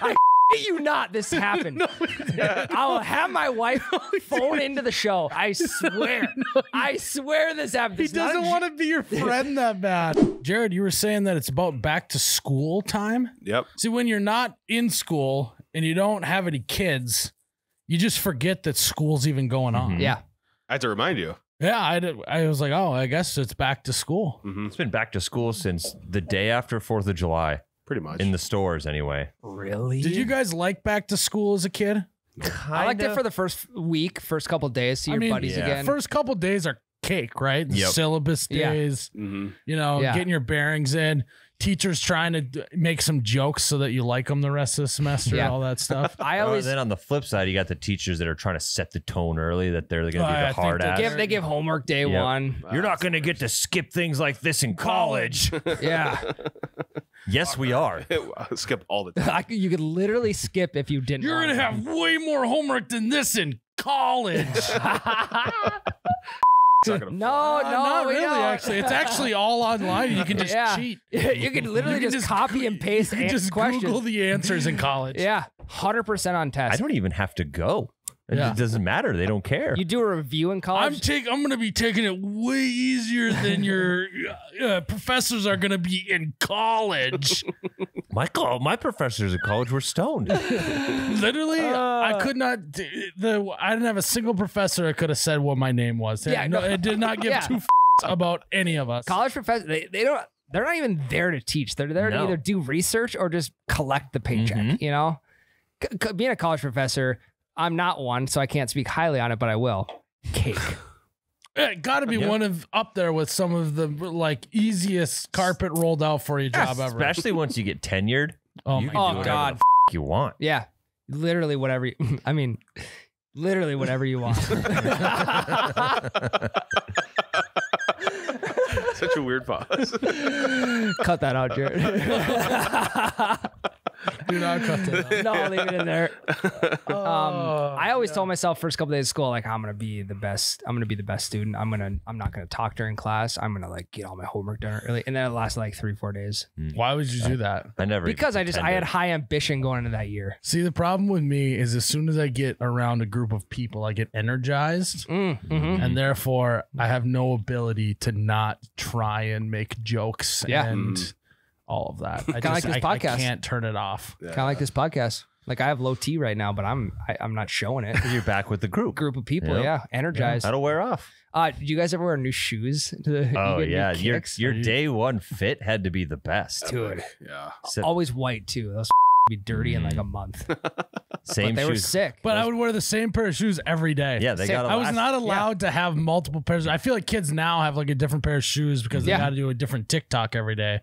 you not this happened. I'll have my wife phone into the show. I swear. I swear this happened. He It's not doesn't want to be your friend that bad. Jared, you were saying that it's about back to school time. Yep. See, when you're not in school and you don't have any kids, you just forget that school's even going on. Mhm. Yeah. I have to remind you. Yeah, I, did, I was like, oh, I guess it's back to school. hmm It's been back to school since the day after Fourth of July Pretty much. in the stores, anyway. Really? Did you guys like back to school as a kid? I liked it for the first week, first couple days, see I your mean, buddies yeah. again. First couple days are cake, right? The Yep. syllabus Yeah. days, hmm you know, Yeah. getting your bearings in. Teachers trying to d- make some jokes so that you like them the rest of the semester, Yeah. all that stuff. I Oh, always then on the flip side, you got the teachers that are trying to set the tone early that they're going to Oh, be I the think hard ass. give they give homework day Yep. one. You're not going to get to skip things like this in college. Yeah. yes, we are. Skip all the time. I could- you could literally skip if you didn't. You're want gonna to. have way more homework than this in college. It's not gonna No, Uh, no, not we really. don't. Actually, it's actually all online. You can just Yeah. cheat. you can literally You can just, copy and paste You can an- just questions. Google the answers in college. yeah, hundred percent on test. I test. don't even have to go. It doesn't matter. They don't care. You do a review in college. I'm college. take. I'm gonna be taking it way easier than your uh, professors are gonna be in college. my call, my professors at college were stoned. Literally, I Uh. could not. The I didn't have a single professor that could have said what my name was. Yeah, no, no. it did not give Yeah. two f- about any of us. college professors, they, they don't. They're not even there to teach. They're there to either do research or just collect the paycheck. Mhm. You know, C- c- being a college professor, I'm not one, so I can't speak highly on it, but I will. Cake. It got to be Yeah. one of up there with some of the like easiest carpet rolled out for you job ever. Especially once you get tenured. Oh you my can Oh, do God. the f- you want. yeah, literally whatever. You, I mean, literally whatever you want. Such a weird pause. Cut that out, Jared. Do not cut that. out. no, I'll leave it in there. Um, Oh, I always told myself first couple days of school, like I'm gonna be the best. I'm gonna be the best student. I'm gonna. I'm not gonna talk during class. I'm gonna like get all my homework done early, and then it lasted like three, four days Why would you do that? I never because I just I had high ambition going into that year. See, the problem with me is as soon as I get around a group of people, I get energized. Mm, mhm. And therefore, I have no ability to not try and make jokes Yeah. and Mhm. All of that. I Kinda like this I, I can't turn it off. Yeah. Kind of like this podcast. Like I have low T right now, but I'm I, I'm not showing it. You're back with the group. Group of people, Yep. yeah, energized. That'll wear off. Uh, did you guys ever wear new shoes? To the, you Oh get new yeah, your your day one fit had to be the best. dude. Yeah. So- Always white too. Those be dirty in like a month. same but they were shoes. sick. But I would wear the same pair of shoes every day. Yeah, they Same- got. I was not allowed to have multiple pairs. I feel like kids now have like a different pair of shoes because they Yeah. got to do a different TikTok every day.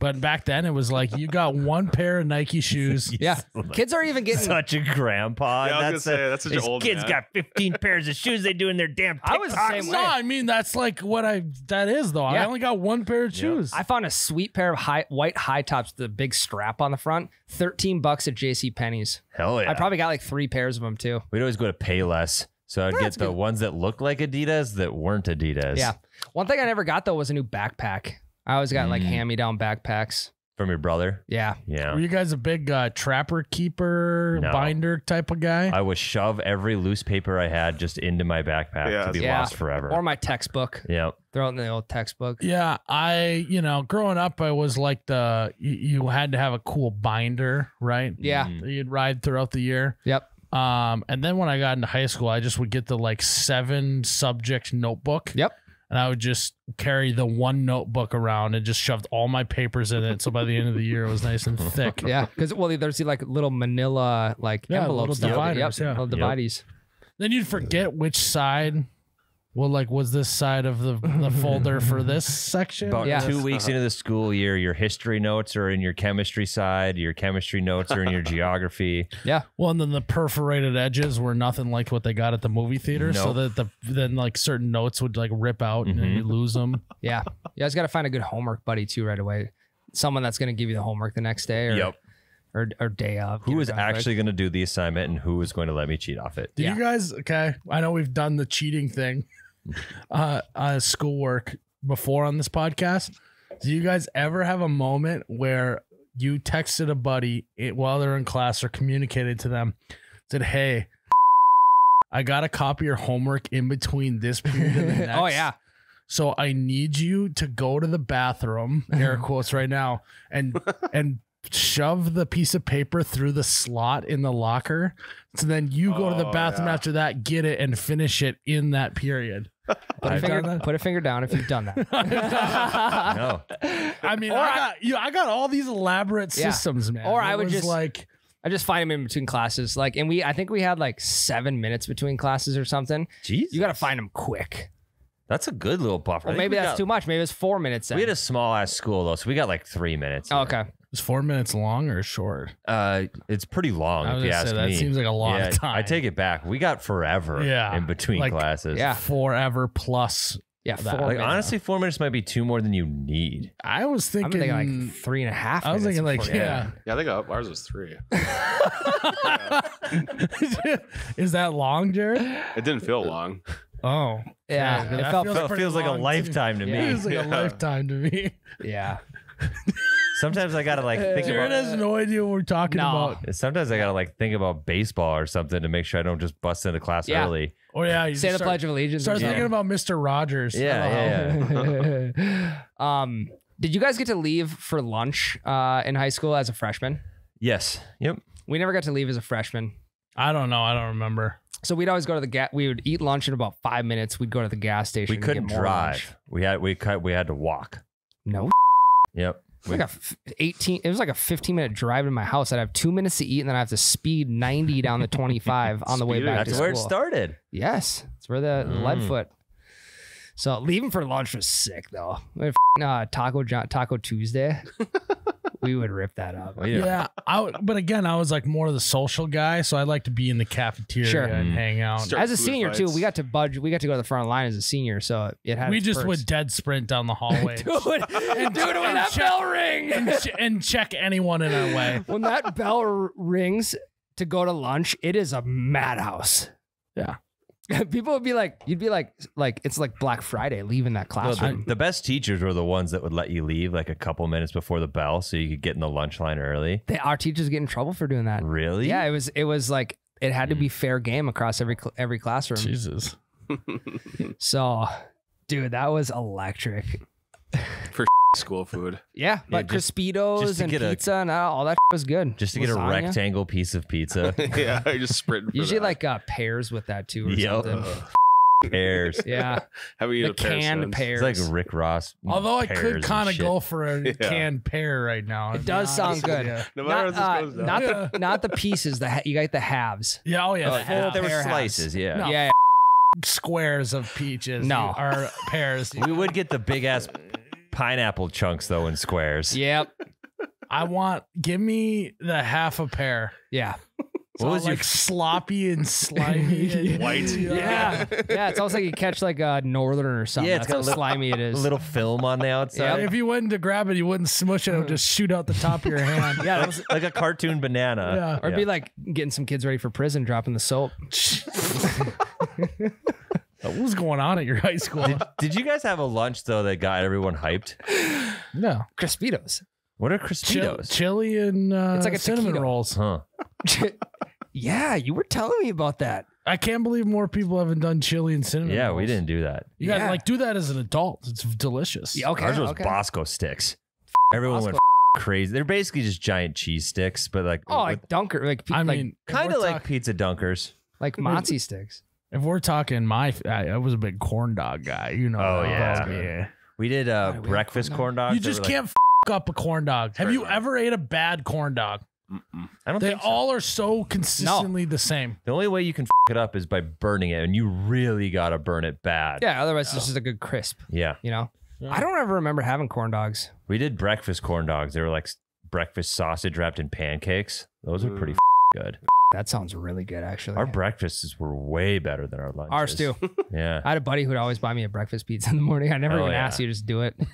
But back then it was like you got one pair of Nike shoes. yeah, kids are even getting. Such a grandpa. Yeah, I was gonna that's say, that's such an these old kids man. got 15 pairs of shoes they do in their damn I was the TikToks. same No. I mean that's like what I that is though. I only got one pair of shoes. I found a sweet pair of high, white high tops, the big strap on the front. Thirteen bucks at J.C. Penney's. Hell yeah. I probably got like three pairs of them too. We'd always go to Payless. So I'd That's get the good. ones that looked like Adidas that weren't Adidas. Yeah. One thing I never got though was a new backpack. I always got like Mm. hand me down backpacks. From your brother. Yeah. Yeah. Were you guys a big uh, trapper keeper No. binder type of guy? I would shove every loose paper I had just into my backpack Yeah, to be Yeah. lost forever. Or my textbook. yeah. Throw it in the old textbook. yeah, I you know growing up I was like the you, you had to have a cool binder, right? Yeah. Mm. that You'd ride throughout the year. Yep. Um, and then when I got into high school, I just would get the like seven subject notebook. Yep. And I would just carry the one notebook around and just shoved all my papers in it. So by the end of the year, it was nice and thick. Yeah. Because well, there's the, like little Manila like Yeah, envelopes. little dividers, Yep. yeah. Little Yep. Then you'd forget which side. Well, like, was this side of the, the folder for this section? About Yeah. two weeks Uh-huh. into the school year, your history notes are in your chemistry side, your chemistry notes are in your geography. Yeah. Well, and then the perforated edges were nothing like what they got at the movie theater. So that the then like certain notes would like rip out and then Mhm. you lose them. Yeah. You guys got to find a good homework buddy too right away. Someone that's going to give you the homework the next day or Yep. Or, or day of. Who is Get it is done actually going to do the assignment and who is going to let me cheat off it? Did Yeah. you guys? Okay, I know we've done the cheating thing, uh, uh, schoolwork before on this podcast. Do you guys ever have a moment where you texted a buddy it, while they're in class or communicated to them, said, "Hey, I got to copy your homework in between this period and the next. oh yeah. So I need you to go to the bathroom, air quotes right now, and and shove the piece of paper through the slot in the locker. So then you go to the Oh, bathroom yeah. after that, get it, and finish it in that period. Put a, I've finger, put a finger down if you've done that. No. I mean, Or I I- got you. I got all these elaborate Yeah. systems, man. Or It I would just- like, I just find them in between classes. Like, and we, I think we had like seven minutes between classes or something. Jeez. You got to find them quick. That's a good little buffer. I Or think maybe we that's got- too much. Maybe it's four minutes. Then. We had a small ass school though, so we got like three minutes. oh, okay. Is four minutes long or short? Uh, it's pretty long I was if you gonna ask say, that me. seems like a long yeah, time. I take it back. We got forever. Yeah, in between like- classes. Yeah. Forever plus. Yeah, That- four like, Like minutes. honestly, four minutes might be two more than you need. I was I'm thinking, thinking like three and a half. I was thinking like, before- yeah. Yeah, I think ours was three. is that long, Jared? It didn't feel long. Oh, Yeah, okay. it felt- feels Feels, feels like a long, too. lifetime to Yeah. It me. feels like a lifetime to me. Yeah. Sometimes I gotta like think Jared about. has no idea what we're talking No. about. Sometimes I gotta like think about baseball or something to make sure I don't just bust into class Yeah. early. Oh yeah, you Say the start, Pledge of Allegiance. Start or thinking something. about Mister Rogers. Yeah, yeah, yeah. um, did you guys get to leave for lunch uh, in high school as a freshman? Yes. Yep. We never got to leave as a freshman. I don't know. I don't remember. So we'd always go to the gas. We would eat lunch in about five minutes. We'd go to the gas station. We and couldn't get more drive. lunch. We had we cut we had to walk. No, Yep. It was like a f- eighteen. It was like a fifteen minute drive to my house. I'd have two minutes to eat, and then I have to speed ninety down the twenty five on the way back That's to where it started. Yes, it's where the Mm. Leadfoot. So leaving for lunch was sick though. We had f***ing, uh, Taco Taco Tuesday. we would rip that up. Well, Yeah, yeah. I w but again, I was like more of the social guy, so I like to be in the cafeteria Sure. and Mm. hang out. Start As a food senior too, we got to budge. We got to go to the front line as a senior, so it had. we its just perks. would dead sprint down the hallway dude, dude, when and that check- bell ring, and, ch- and check anyone in our way. when that bell r- rings to go to lunch, it is a madhouse. Yeah. People would be like, you'd be like, like it's like Black Friday leaving that No, classroom. the, the best teachers were the ones that would let you leave like a couple minutes before the bell so you could get in the lunch line early. They- our teachers get in trouble for doing that. Really? Yeah, it was it was like it had to be hmm. fair game across every every classroom. Jesus. So, dude, that was electric. School food. Yeah, but just- Crispitos just and get a- pizza and all that was good. Just to get a Lasagna. rectangle piece of pizza. yeah, I just sprinting. For Usually that. like uh, pears with that too or Yup. something. Pears. Yeah, Haven't eaten the a pear canned pears. It's like Rick Ross. Although I could kind of go for a Yeah. canned pear right now. It does sound honest with good. you. No matter not, how uh, goes not Yeah. the not the pieces. The ha- you got the halves. Yeah, oh yeah. Oh, the well, there were pear halves. slices, yeah. No. Yeah, squares of peaches. No. are pears. We would get the big ass pineapple chunks though in squares. yep, I want. Give me the half a pear. yeah, It's What all, was your- like sloppy and slimy and White. yeah, yeah. It's almost like you catch like a northern or something. Yeah, it's That's how got a little- slimy it is. A little film on the outside. If you went to grab it, you wouldn't smush it. It would just shoot out the top of your hand. yeah, it was, like a cartoon banana. Yeah. or it'd be like getting some kids ready for prison, dropping the soap. what was going on at your high school? Did, did you guys have a lunch though that got everyone hyped? no. Crispitos. What are Chil- Crispitos? chili and uh, It's like a cinnamon taquito. rolls. huh. yeah, you were telling me about that. I can't believe more people haven't done chili and cinnamon Yeah, rolls. we didn't do that. You gotta Yeah. like do that as an adult. It's delicious. Yeah, okay, Ours was okay. Bosco sticks. Everyone went crazy. They're basically just giant cheese sticks, but like Oh, like Dunker, like pe- I like, mean, kind of like talk- pizza dunkers. like mozzie sticks. If we're talking my, I, I was a big corn dog guy. You know. Oh, that yeah. We did uh, do we breakfast corn corn dogs. You just can't f- up a corn dog. Have you Right. ever ate a bad corn dog? Mm-mm. I don't They think so. all are so consistently the same. The only way you can f- it up is by burning it, and you really gotta burn it bad. Yeah, otherwise it's just a good crisp. Yeah. You know, Yeah. I don't ever remember having corn dogs. We did breakfast corn dogs. They were like breakfast sausage wrapped in pancakes. Those are pretty f- good. That sounds really good, actually. Our breakfasts were way better than our lunches. Ours too. Yeah. I had a buddy who'd always buy me a breakfast pizza in the morning. I never Oh, even yeah. asked you, just do it.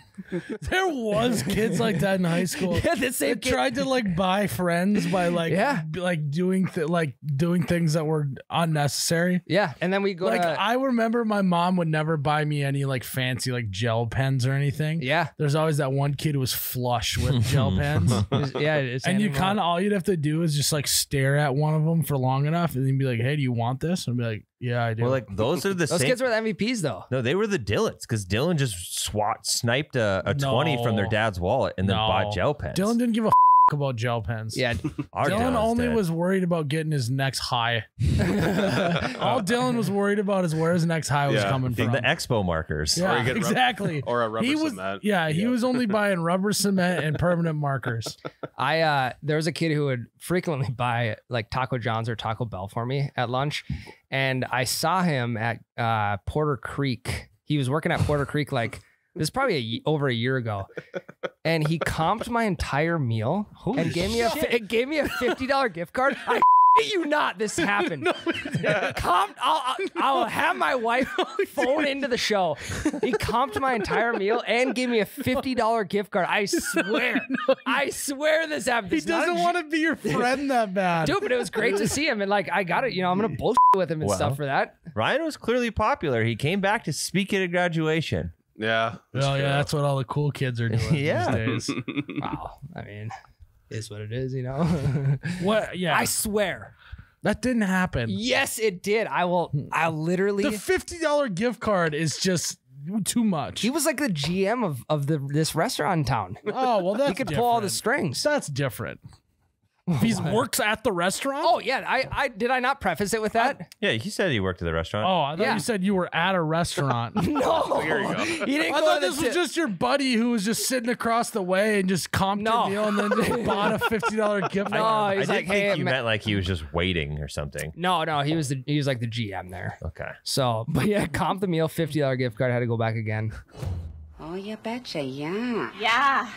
There was kids like that in high school. Yeah, the They same kid. tried to like buy friends by like Yeah. b- like doing th- like doing things that were unnecessary. Yeah, and then we go Like to I remember my mom would never buy me any like fancy like gel pens or anything. yeah, There's always that one kid who was flush with gel pens. it's- yeah. It's And you animal. kind of all you'd have to do is just like stare at one of them for long enough, and then be like, "Hey, do you want this?" And be like, "Yeah, I do." Well, like those are the those same. kids were the MVPs though. no, they were the Dylans because Dylan just swat sniped a, a No. twenty from their dad's wallet and then No. bought gel pens. Dylan didn't give a f- about gel pens. Yeah, Our Dylan Dylan's only did. was worried about getting his next high. All Dylan was worried about is where his next high was Yeah. coming from. the expo markers. yeah, Or you get rub- exactly. or a rubber he was, cement. yeah, he Yeah. was only buying rubber cement and permanent markers. I uh there was a kid who would frequently buy like Taco John's or Taco Bell for me at lunch. And I saw him at uh Porter Creek. He was working at Porter Creek like this is probably a, over a year ago. And he comped my entire meal and gave me a it gave me a $50 gift card. I you not this happened. comped, I'll, I'll, I'll have my wife phone into the show. He comped my entire meal and gave me a $50 gift card. I swear. I swear this happened. He This is doesn't want to be your friend that bad. Dude, but it was great to see him. And like, I got it. You know, I'm going to bullshit with him and Well. stuff for that. Ryan was clearly popular. He came back to speak at a graduation. Yeah. Oh yeah, that's what all the cool kids are doing Yeah. these days. Wow. I mean, is what it is, you know? What? Yeah, I swear. that didn't happen. Yes, it did. I will, I literally. The fifty dollar gift card is just too much. he was like the GM of, of the this restaurant in town. oh well, that's He could pull all the different. strings. That's different. If he works at the restaurant. Oh yeah, I, I did I not preface it with that? Yeah, he said he worked at the restaurant. Oh, I thought Yeah. you said you were at a restaurant. no, Here you go. He didn't I go thought to the this was just your buddy who was just sitting across the way and just comped No. your meal and then bought a fifty dollar gift No, card. I he's did like, think hey, you meant like he was just waiting or something. no, no, he was the he was like the GM there. Okay. So, but yeah, comp the meal, fifty dollar gift card. Had to go back again. Oh, you betcha, yeah. Yeah.